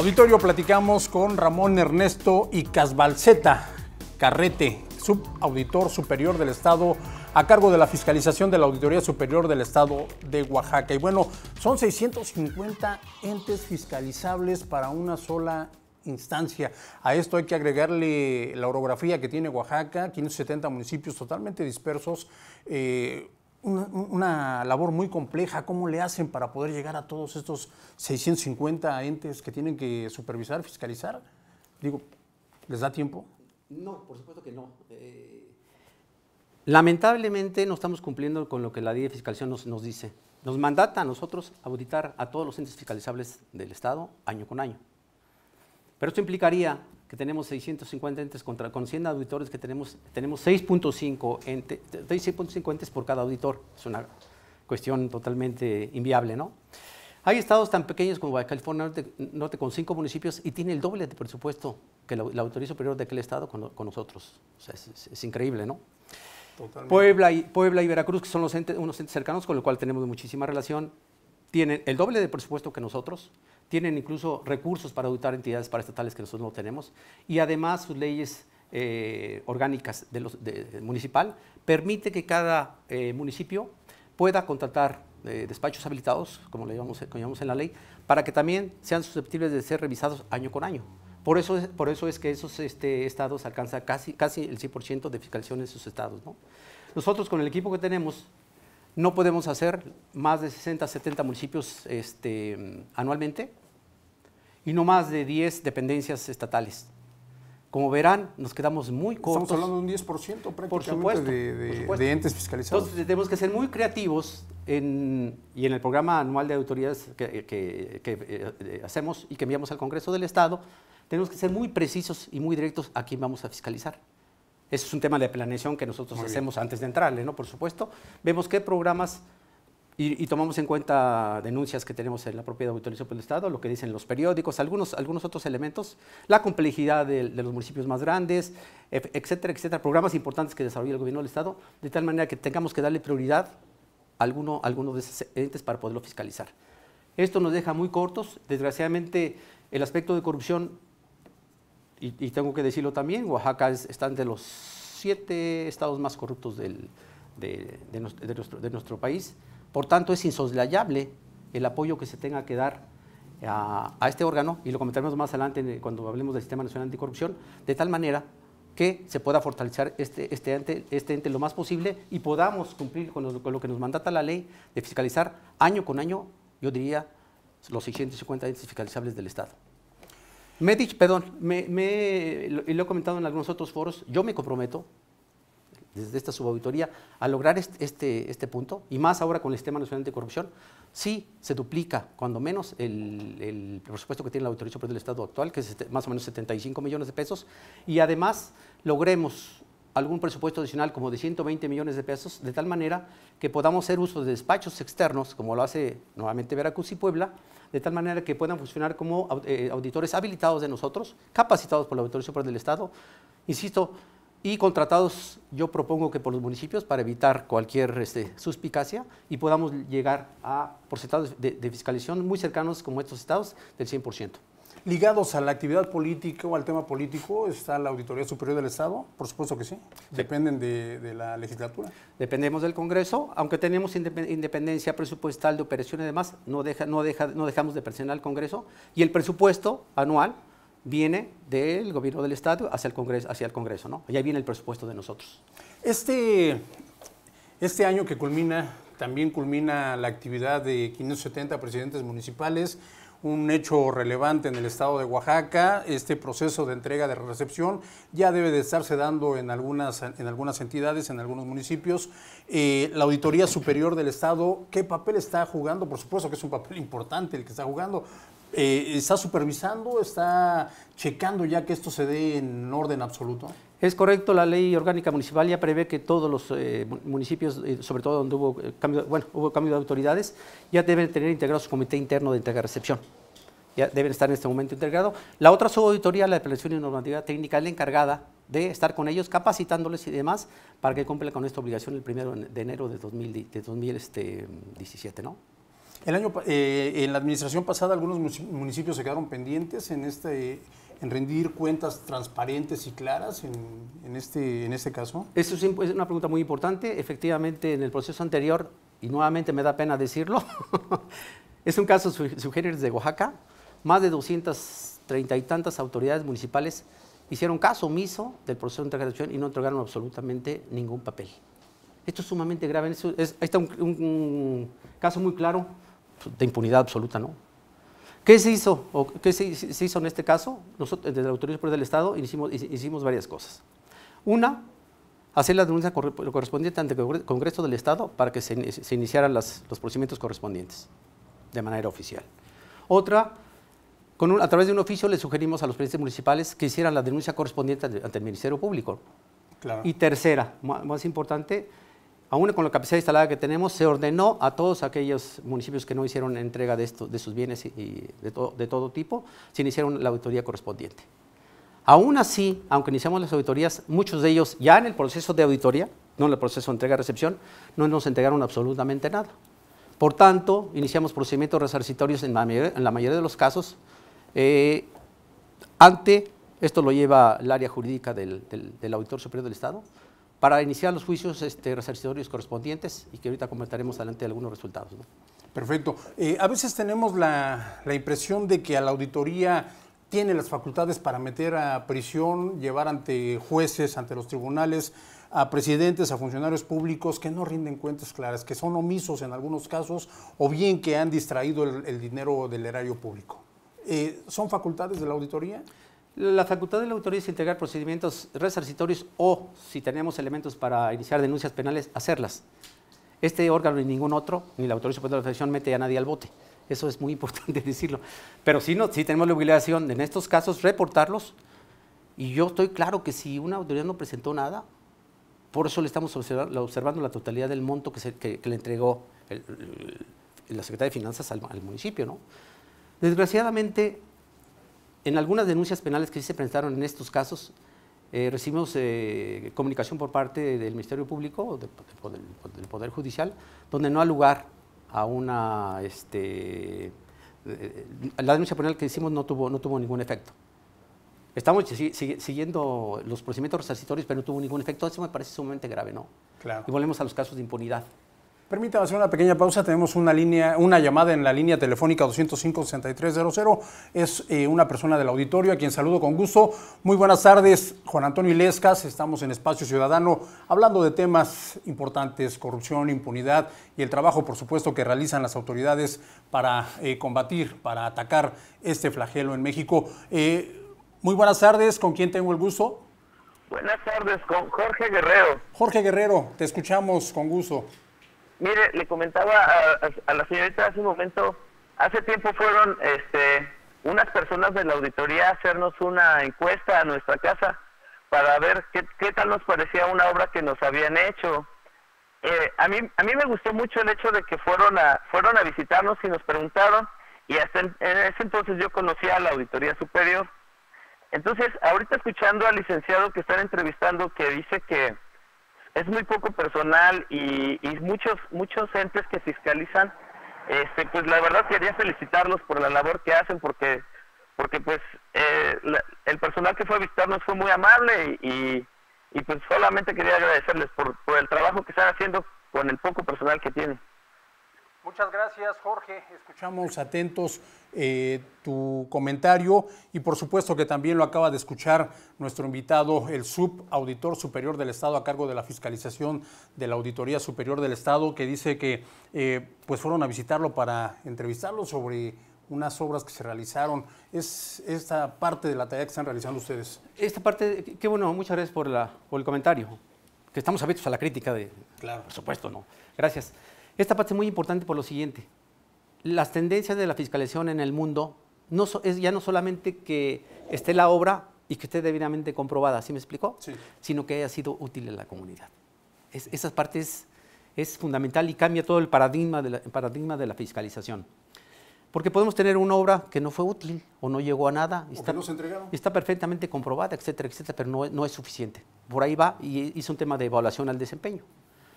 Auditorio, platicamos con Ramón Ernesto y Casbalceta Carrete, subauditor superior del Estado a cargo de la fiscalización de la Auditoría Superior del Estado de Oaxaca. Y bueno, son 650 entes fiscalizables para una sola instancia. A esto hay que agregarle la orografía que tiene Oaxaca, 570 municipios totalmente dispersos. Eh, una, labor muy compleja. ¿Cómo le hacen para poder llegar a todos estos 650 entes que tienen que supervisar, fiscalizar? Digo, ¿les da tiempo? No, por supuesto que no. Eh, lamentablemente no estamos cumpliendo con lo que la ley de fiscalización nos, nos dice. Nos mandata a nosotros auditar a todos los entes fiscalizables del Estado año con año. Pero esto implicaría que tenemos 650 entes contra, con 100 auditores que tenemos, tenemos 6.5 entes, 6.5 entes por cada auditor. Es una cuestión totalmente inviable, ¿no? Hay estados tan pequeños como California Norte, Norte, con cinco municipios y tiene el doble de presupuesto que la, la Autoridad Superior de aquel estado con, con nosotros. O sea, es, es, es increíble, ¿no? Puebla y, Puebla y Veracruz, que son los entes, unos entes cercanos con los cuales tenemos muchísima relación, tienen el doble de presupuesto que nosotros, tienen incluso recursos para auditar entidades paraestatales que nosotros no tenemos y además sus leyes eh, orgánicas de los, de, de municipal permite que cada eh, municipio pueda contratar eh, despachos habilitados, como le llamamos, como llamamos en la ley, para que también sean susceptibles de ser revisados año con año. Por eso, es, por eso es que esos este, estados alcanzan casi, casi el 100% de fiscalización en sus estados. ¿no? Nosotros con el equipo que tenemos no podemos hacer más de 60, 70 municipios este, anualmente y no más de 10 dependencias estatales. Como verán, nos quedamos muy cortos. Estamos hablando de un 10% prácticamente por supuesto, de, de, por de, entes fiscalizados. Entonces, tenemos que ser muy creativos en, y en el programa anual de que, que, que eh, hacemos y que enviamos al Congreso del Estado, tenemos que ser muy precisos y muy directos a quién vamos a fiscalizar. Ese es un tema de planeación que nosotros muy hacemos bien. antes de entrarle, ¿no? Por supuesto. Vemos qué programas y, y, tomamos en cuenta denuncias que tenemos en la propia Auditoría Superior del Estado, lo que dicen los periódicos, algunos, algunos otros elementos, la complejidad de, de, los municipios más grandes, etcétera, etcétera, programas importantes que desarrolla el gobierno del Estado, de tal manera que tengamos que darle prioridad a alguno, a alguno de esos entes para poderlo fiscalizar. Esto nos deja muy cortos, desgraciadamente el aspecto de corrupción, y, tengo que decirlo también, Oaxaca es, está entre los siete estados más corruptos de, nuestro, país, por tanto, es insoslayable el apoyo que se tenga que dar a, este órgano, y lo comentaremos más adelante cuando hablemos del Sistema Nacional Anticorrupción, de tal manera que se pueda fortalecer este, este, ente, este ente lo más posible y podamos cumplir con lo, con lo, que nos mandata la ley de fiscalizar año con año, yo diría, los 650 entes fiscalizables del Estado. Me he dicho, perdón, me, lo, he comentado en algunos otros foros, yo me comprometo desde esta subauditoría a lograr este, este, este, punto, y más ahora con el Sistema Nacional de Corrupción, sí se duplica, cuando menos, el, el presupuesto que tiene la Auditoría Superior del Estado actual, que es este, más o menos 75 millones de pesos, y además logremos algún presupuesto adicional como de 120 millones de pesos, de tal manera que podamos hacer uso de despachos externos, como lo hace nuevamente Veracruz y Puebla, de tal manera que puedan funcionar como eh, auditores habilitados de nosotros, capacitados por la Auditoría Superior del Estado, insisto, y contratados, yo propongo que por los municipios para evitar cualquier este, suspicacia y podamos llegar a porcentajes de, de, fiscalización muy cercanos como estos estados del 100%. ¿Ligados a la actividad política o al tema político está la Auditoría Superior del Estado? Por supuesto que sí. ¿Dependen de, de la legislatura? Dependemos del Congreso, aunque tenemos independencia presupuestal de operación y demás, no, deja, no, deja, no dejamos de presionar al Congreso y el presupuesto anual viene del gobierno del Estado hacia el Congreso, hacia el Congreso ¿no? Allá viene el presupuesto de nosotros. Este, este año que culmina, también culmina la actividad de 570 presidentes municipales, un hecho relevante en el estado de Oaxaca. Este proceso de entrega de recepción ya debe de estarse dando en algunas, en algunas entidades, en algunos municipios. Eh, la Auditoría Superior del Estado, ¿qué papel está jugando? Por supuesto que es un papel importante el que está jugando, eh, ¿Está supervisando, está checando ya que esto se dé en orden absoluto? Es correcto, la ley orgánica municipal ya prevé que todos los eh, municipios, eh, sobre todo donde hubo cambio, bueno, hubo cambio de autoridades, ya deben tener integrado su comité interno de entrega-recepción. Ya deben estar en este momento integrados. La otra subauditoría, la de Planeación y Normativa Técnica, es la encargada de estar con ellos, capacitándoles y demás, para que cumplan con esta obligación el primero de enero de, 2000, de 2017, ¿no? El año, eh, en la administración pasada algunos municipios se quedaron pendientes en este en rendir cuentas transparentes y claras en, este, en este caso? Eso es una pregunta muy importante. Efectivamente, en el proceso anterior, y nuevamente me da pena decirlo, es un caso sugerir de Oaxaca, más de 230 y tantas autoridades municipales hicieron caso omiso del proceso de integración y no entregaron absolutamente ningún papel. Esto es sumamente grave. es, ahí está un caso muy claro de impunidad absoluta, ¿no? ¿Qué se hizo? O ¿Qué se, hizo en este caso? Nosotros, desde la Autoridad Superior del Estado, hicimos, hicimos varias cosas. Una, hacer la denuncia correspondiente ante el Congreso del Estado para que se, se iniciaran los procedimientos correspondientes de manera oficial. Otra, con a través de un oficio le sugerimos a los presidentes municipales que hicieran la denuncia correspondiente ante el Ministerio Público. Claro. Y tercera, más importante, aún con la capacidad instalada que tenemos, se ordenó a todos aquellos municipios que no hicieron entrega de, de sus bienes y de, todo tipo, se iniciaron la auditoría correspondiente. Aún así, aunque iniciamos las auditorías, muchos de ellos ya en el proceso de auditoría, no en el proceso de entrega-recepción, no nos entregaron absolutamente nada. Por tanto, iniciamos procedimientos resarcitorios en la mayoría, de los casos. Eh, ante, esto lo lleva el área jurídica del Auditor Superior del Estado, para iniciar los juicios este, correspondientes y que ahorita comentaremos adelante algunos resultados. Perfecto. Eh, a veces tenemos la, impresión de que a la auditoría tiene las facultades para meter a prisión, llevar ante jueces, ante los tribunales, a presidentes, a funcionarios públicos que no rinden cuentas claras, que son omisos en algunos casos o bien que han distraído el, dinero del erario público. Eh, ¿Son facultades de la auditoría? La facultad de la autoridad es integrar procedimientos resarcitorios o, si tenemos elementos para iniciar denuncias penales, hacerlas. Este órgano ni ningún otro, ni la autoridad superior de la Federación, mete a nadie al bote. Eso es muy importante decirlo. Pero sí, no, sí tenemos la obligación en estos casos reportarlos. Y yo estoy claro que si una autoridad no presentó nada, por eso le estamos observando la totalidad del monto que, le entregó la Secretaría de Finanzas al, al municipio. ¿no? Desgraciadamente, en algunas denuncias penales que sí se presentaron en estos casos, eh, recibimos eh, comunicación por parte del Ministerio Público, del, Poder Judicial, donde no ha lugar a una... Este, eh, la denuncia penal que hicimos no tuvo, no tuvo ningún efecto. Estamos siguiendo los procedimientos resarcitorios, pero no tuvo ningún efecto. Eso me parece sumamente grave, ¿no? Claro. Y volvemos a los casos de impunidad. Permítame hacer una pequeña pausa. Tenemos una línea, una llamada en la línea telefónica 205-6300. Es eh, una persona del auditorio a quien saludo con gusto. Muy buenas tardes, Juan Antonio Ilescas. Estamos en Espacio Ciudadano hablando de temas importantes, corrupción, impunidad y el trabajo, por supuesto, que realizan las autoridades para eh, combatir, para atacar este flagelo en México. Eh, muy buenas tardes. ¿Con quién tengo el gusto? Buenas tardes, con Jorge Guerrero. Jorge Guerrero, te escuchamos con gusto. Mire, le comentaba a, la señorita hace un momento, hace tiempo fueron este, unas personas de la auditoría a hacernos una encuesta a nuestra casa para ver qué, tal nos parecía una obra que nos habían hecho. Eh, a, mí, a mí me gustó mucho el hecho de que fueron a, fueron a visitarnos y nos preguntaron, y hasta en, ese entonces yo conocía a la Auditoría Superior. Entonces, ahorita escuchando al licenciado que están entrevistando que dice que es muy poco personal y, muchos muchos entes que fiscalizan este pues la verdad quería felicitarlos por la labor que hacen porque porque pues eh, el personal que fue a visitarnos fue muy amable y, y pues solamente quería agradecerles por, por el trabajo que están haciendo con el poco personal que tienen. Muchas gracias, Jorge. Escuchamos atentos eh, tu comentario y por supuesto que también lo acaba de escuchar nuestro invitado, el subauditor superior del Estado a cargo de la fiscalización de la Auditoría Superior del Estado, que dice que eh, pues fueron a visitarlo para entrevistarlo sobre unas obras que se realizaron. Es esta parte de la tarea que están realizando ustedes. Esta parte, qué bueno, muchas gracias por, la, por el comentario, que estamos abiertos a la crítica de... Claro. Por supuesto, ¿no? Gracias. Esta parte es muy importante por lo siguiente. Las tendencias de la fiscalización en el mundo no es ya no solamente que esté la obra y que esté debidamente comprobada, ¿sí me explicó? Sí. Sino que haya sido útil a la comunidad. esa parte es, fundamental y cambia todo el paradigma de la, paradigma de la fiscalización. Porque podemos tener una obra que no fue útil o no llegó a nada. Y está, no se está perfectamente comprobada, etcétera, etcétera, pero no, no es suficiente. Por ahí va y es un tema de evaluación al desempeño.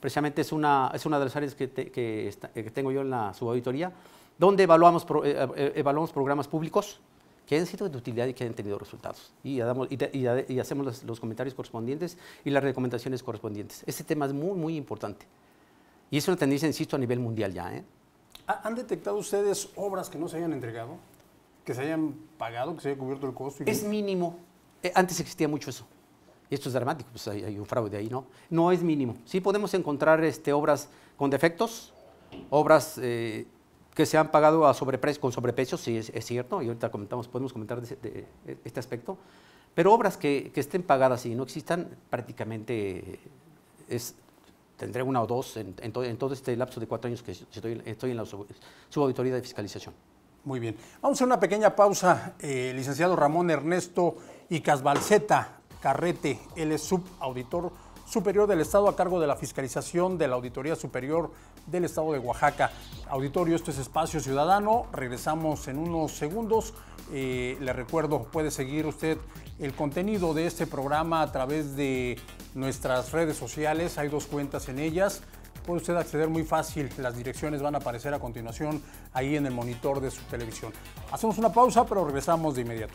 Precisamente es una, es una de las áreas que, que, tengo yo en la subauditoría, donde evaluamos, evaluamos programas públicos, que han sido de utilidad y que han tenido resultados. Y, y, hacemos los, comentarios correspondientes y las recomendaciones correspondientes. Este tema es muy, muy importante. Y es una tendencia, insisto, a nivel mundial ya. ¿eh? ¿Han detectado ustedes obras que no se hayan entregado? ¿Que se hayan pagado, que se haya cubierto el costo? es mínimo. Eh, antes existía mucho eso. Esto es dramático, pues hay, un fraude ahí, ¿no? No es mínimo. Sí podemos encontrar este, obras con defectos, obras eh, que se han pagado a sobreprecio, con sobreprecios, sí, es, cierto, y ahorita comentamos, podemos comentar de, este aspecto, pero obras que, estén pagadas y no existan, prácticamente tendré una o dos en, todo, este lapso de cuatro años que estoy, en la subauditoría de fiscalización. Muy bien. Vamos a una pequeña pausa. Eh, licenciado Ramón Ernesto y Casbalceta Carrete, él es subauditor superior del Estado a cargo de la fiscalización de la Auditoría Superior del Estado de Oaxaca. Auditorio, esto es Espacio Ciudadano. Regresamos en unos segundos. Eh, le recuerdo, puede seguir usted el contenido de este programa a través de nuestras redes sociales. Hay dos cuentas en ellas. Puede usted acceder muy fácil. Las direcciones van a aparecer a continuación ahí en el monitor de su televisión. Hacemos una pausa, pero regresamos de inmediato.